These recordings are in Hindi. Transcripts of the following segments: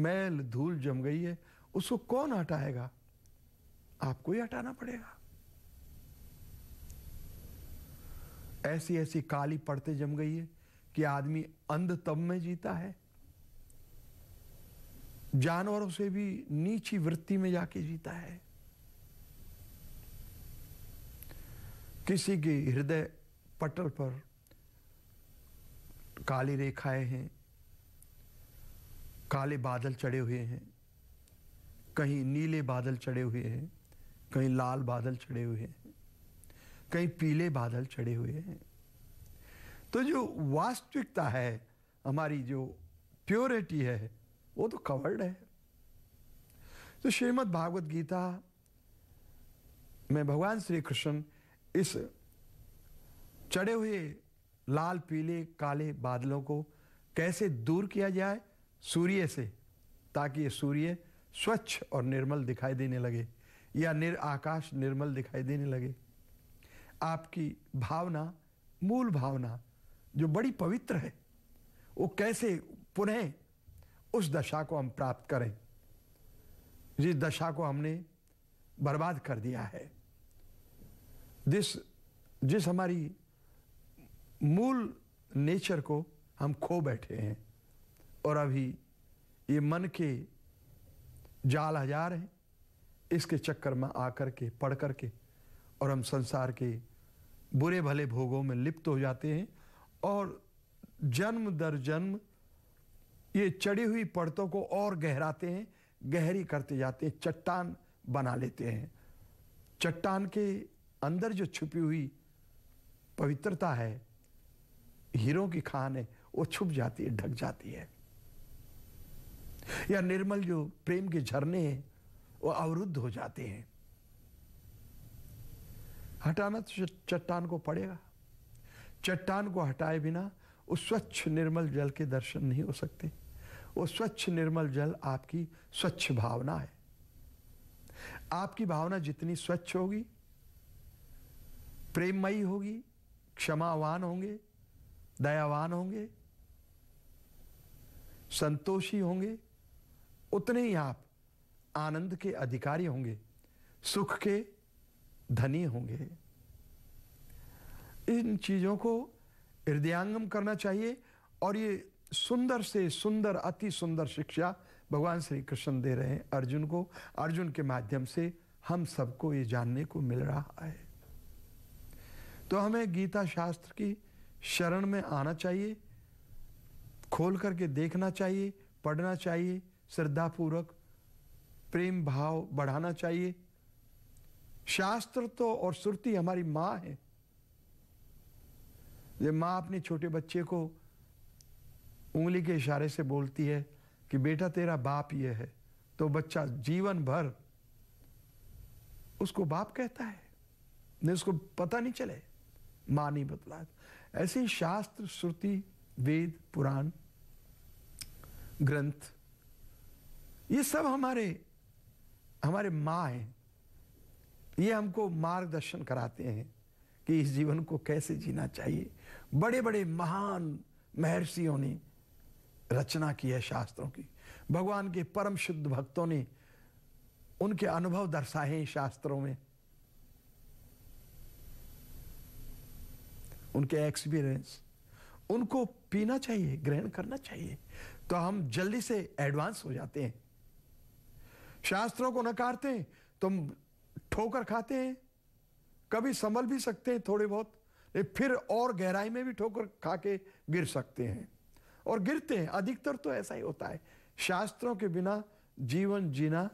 मैल धूल जम गई है, उसको कौन हटाएगा? आपको ही हटाना पड़ेगा। ऐसी ऐसी काली पड़ते जम गई है कि आदमी अंध तब में जीता है। जानवरों से भी नीची वृत्ति में जाके जीता है। किसी के हृदय पटल पर काली रेखाएँ हैं काले बादल चढ़े हुए हैं, कहीं नीले बादल चढ़े हुए हैं, कहीं लाल बादल चढ़े हुए हैं, कहीं पीले बादल चढ़े हुए हैं। तो जो वास्तविकता है, हमारी जो प्योरिटी है, वो तो कवर्ड है। तो श्रीमद् भागवत गीता में भगवान श्री कृष्ण इस चढ़े हुए लाल, पीले, काले बादलों को कैसे दूर किया जाए सूर्य से, ताकि ये सूर्य स्वच्छ और निर्मल दिखाई देने लगे, या निर, आकाश निर्मल दिखाई देने लगे। आपकी भावना, मूल भावना, जो बड़ी पवित्र है, वो कैसे पुनः उस दशा को हम प्राप्त करें? जिस दशा को हमने बर्बाद कर दिया है। जिस जिस हमारी मूल नेचर को हम खो बैठे हैं। और अभी ये मन के जाल हज़ार हैं। इसके चक्कर में आकर के, पढ़ कर के और हम संसार के बुरे भले भोगों में लिप्त हो जाते हैं और जन्म दर जन्म ये चढ़ी हुई पड़तों को और गहराते हैं, गहरी करते जाते हैं, चट्टान बना लेते हैं। चट्टान के अंदर जो छुपी हुई पवित्रता है, हीरो की खान है, वो छुप जाती है, ढक जाती है। या निर्मल जो प्रेम के झरने हैं, वो अवरुद्ध हो जाते हैं। हटाना तो चट्टान को पड़ेगा। चट्टान को हटाए बिना उस स्वच्छ निर्मल जल के दर्शन नहीं हो सकते। वो स्वच्छ निर्मल जल आपकी स्वच्छ भावना है। आपकी भावना जितनी स्वच्छ होगी, प्रेममयी होगी, क्षमावान होंगे, दयावान होंगे, संतोषी होंगे उतने ही आप आनंद के अधिकारी होंगे, सुख के धनी होंगे। इन चीज़ों को हृदयांगम करना चाहिए और ये सुंदर से सुंदर, अति सुंदर शिक्षा भगवान श्री कृष्ण दे रहे हैं अर्जुन को। अर्जुन के माध्यम से हम सबको ये जानने को मिल रहा है। तो हमें गीता शास्त्र की शरण में आना चाहिए, खोल करके देखना चाहिए, पढ़ना चाहिए श्रद्धापूर्वक प्रेम भाव बढ़ाना चाहिए। शास्त्र तो और सुरती हमारी माँ है। ये माँ अपने छोटे बच्चे को उंगली के इशारे से बोलती है कि, बेटा, तेरा बाप ये है। तो बच्चा जीवन भर उसको बाप कहता है। नहीं, उसको पता नहीं चले। माँ नहीं बतला। ऐसे शास्त्र श्रुति वेद, पुराण ग्रंथ ये सब हमारे हमारे माँ हैं। ये हमको मार्गदर्शन कराते हैं कि इस जीवन को कैसे जीना चाहिए। बड़े बड़े महान महर्षियों ने रचना की है शास्त्रों की। भगवान के परम शुद्ध भक्तों ने उनके अनुभव दर्शाए हैं शास्त्रों में। उनके एक्सपीरियंस उनको पीना चाहिए, ग्रहण करना चाहिए। तो हम जल्दी से एडवांस हो जाते हैं। शास्त्रों को नकारते हैं, तुम ठोकर खाते हैं। कभी संभल भी सकते हैं थोड़े बहुत फिर और गहराई में भी ठोकर खा के गिर सकते हैं। और गिरते हैं, अधिकतर तो ऐसा ही होता है। शास्त्रों के बिना जीवन जीना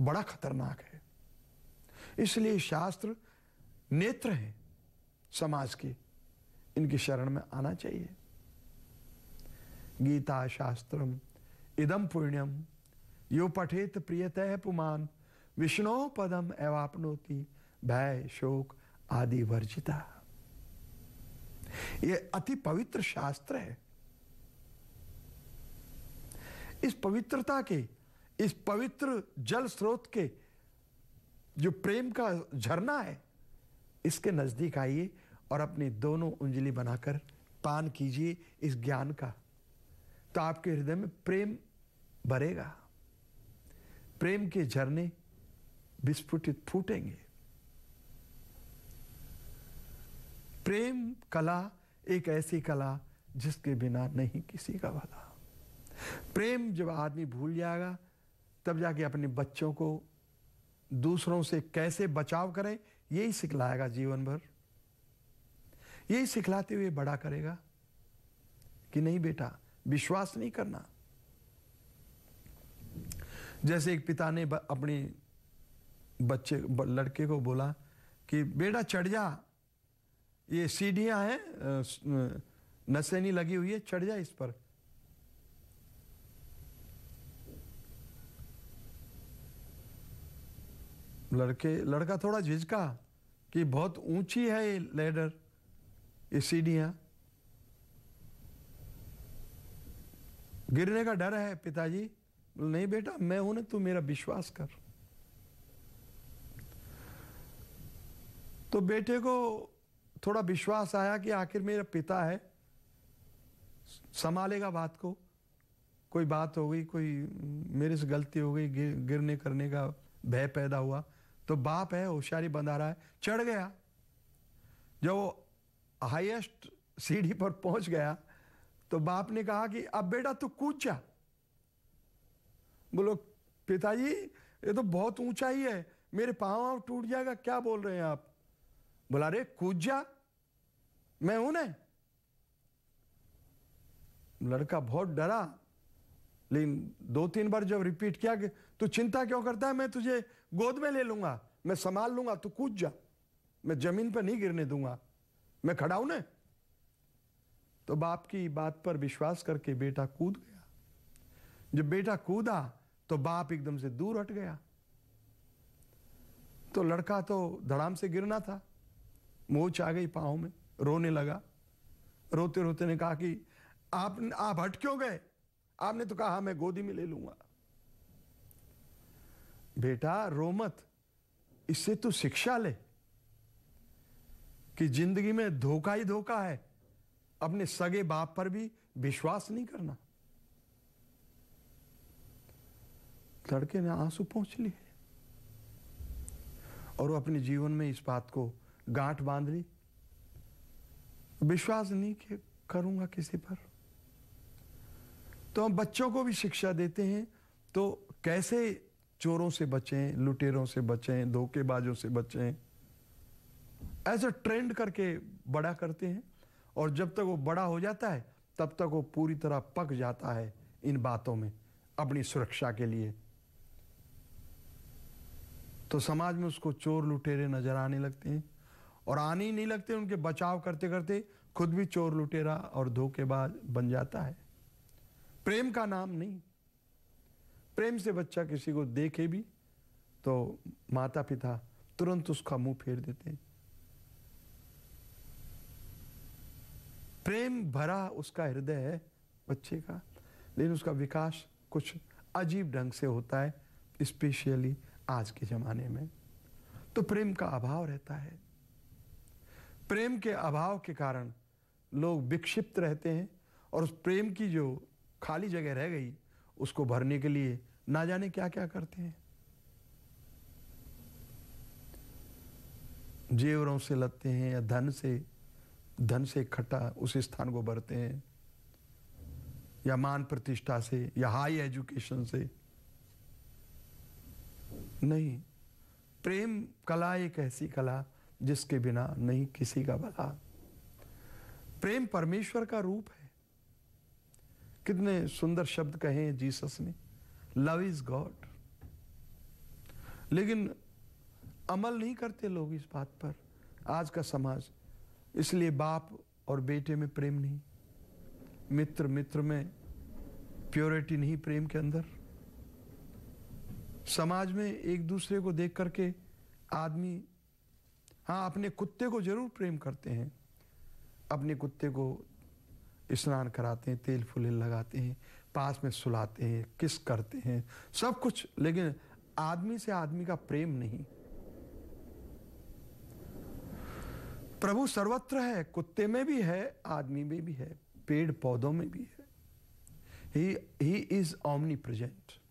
बड़ा खतरनाक है। इसलिए शास्त्र नेत्र हैं, समाज के। इनकी शरण में आना चाहिए। गीता शास्त्रम इदम पुण्यम। यो पठेत प्रियतः पुमान। विष्णु पदम एवापनोति भय, शोक आदि वर्जिता। ये अति पवित्र शास्त्र है। इस पवित्रता के, इस पवित्र जल स्रोत के जो प्रेम का झरना है, इसके नज़दीक आइए और अपनी दोनों उंजली बनाकर पान कीजिए इस ज्ञान का। तो आपके हृदय में प्रेम भरेगा। प्रेम के झरने विस्फुटित फूटेंगे। प्रेम कला एक ऐसी कला जिसके बिना नहीं किसी का भला। प्रेम जब आदमी भूल जाएगा, तब जाके अपने बच्चों को दूसरों से कैसे बचाव करें, यही सिखलाएगा जीवन भर यही सिखलाते हुए बड़ा करेगा कि नहीं बेटा, विश्वास नहीं करना। जैसे एक पिता ने अपने बच्चे लड़के को बोला कि, बेटा, चढ़ जा। ये सीढ़ियाँ हैं नशेनी लगी हुई है, चढ़ जा इस पर। लड़के, लड़का थोड़ा झिझका कि बहुत ऊँची है ये लेडर, ये सीढ़ियाँ। गिरने का डर है पिताजी। नहीं बेटा मैं हूँ ना तू मेरा विश्वास कर। तो बेटे को थोड़ा विश्वास आया कि आखिर मेरा पिता है संभालेगा बात को। कोई बात हो गई कोई मेरे से गलती हो गई गिर, गिरने करने का भय पैदा हुआ तो बाप है होशियारी बंधा रहा है चढ़ गया। जब वो हाईएस्ट सीढ़ी पर पहुँच गया तो बाप ने कहा कि अब बेटा तू कूद जा। बोलो, पिताजी, ये तो बहुत ऊँचा ही है मेरे पाँव टूट जाएगा, क्या बोल रहे हैं आप? बोला रे कूद जा, मैं हूँ ना। लड़का बहुत डरा, लेकिन दो तीन बार जब रिपीट किया कि, तू चिंता क्यों करता है, मैं तुझे गोद में ले लूँगा, मैं संभाल लूँगा, तू कूद जा, मैं ज़मीन पर नहीं गिरने दूँगा, मैं खड़ा हूँ ना। तो बाप की बात पर विश्वास करके बेटा कूद गया। जब बेटा कूदा तो बाप एकदम से दूर हट गया। तो लड़का तो धड़ाम से गिरना था। मोच आ गई पाँव में, रोने लगा। रोते रोते ने कहा कि, आप आप हट क्यों गए? आपने तो कहा मैं गोदी में ले लूँगा। बेटा, रो मत। इससे तू शिक्षा ले कि ज़िंदगी में धोखा ही धोखा है। अपने सगे बाप पर भी विश्वास नहीं करना। लड़के ने आँसू पहुँच लिए। और वो अपने जीवन में इस बात को गांठ बाँध ली। विश्वास नहीं कि करूँगा किसी पर। तो हम बच्चों को भी शिक्षा देते हैं तो कैसे चोरों से बचें, लुटेरों से बचें, धोखेबाजों से बचें? ऐसा ट्रेंड करके बड़ा करते हैं, और जब तक वो बड़ा हो जाता है, तब तक वो पूरी तरह पक जाता है इन बातों में, अपनी सुरक्षा के लिए। तो समाज में उसको चोर लुटेरे नज़र आने लगते हैं। और आने ही नहीं लगते, उनके बचाव करते करते खुद भी चोर लुटेरा और धोखेबाज बन जाता है। प्रेम का नाम नहीं। प्रेम से बच्चा किसी को देखे भी तो माता पिता तुरंत उसका मुँह फेर देते हैं। प्रेम भरा उसका हृदय है बच्चे का, लेकिन उसका विकास कुछ अजीब ढंग से होता है, स्पेशली आज के ज़माने में तो प्रेम का अभाव रहता है। प्रेम के अभाव के कारण लोग विक्षिप्त रहते हैं और उस प्रेम की जो खाली जगह रह गई, उसको भरने के लिए ना जाने क्या क्या करते हैं। जेवरों से लते हैं या धन से धन से इकट्ठा उस स्थान को भरते हैं, या मान प्रतिष्ठा से, या हाई एजुकेशन से। नहीं। प्रेम कला एक ऐसी कला जिसके बिना नहीं किसी का भला। प्रेम परमेश्वर का रूप है। कितने सुंदर शब्द कहे हैं जीसस ने लव इज़ गॉड लेकिन अमल नहीं करते लोग इस बात पर। आज का समाज इसलिए बाप और बेटे में प्रेम नहीं। मित्र मित्र में प्योरिटी नहीं प्रेम के अंदर। समाज में एक दूसरे को देख करके आदमी हाँ अपने कुत्ते को ज़रूर प्रेम करते हैं। अपने कुत्ते को स्नान कराते हैं, तेल फुले लगाते हैं, पास में सुलाते हैं, किस करते हैं, सब कुछ। लेकिन आदमी से आदमी का प्रेम नहीं। प्रभु सर्वत्र है, कुत्ते में भी है, आदमी में भी है, पेड़ पौधों में भी है। He is omni omnipresent.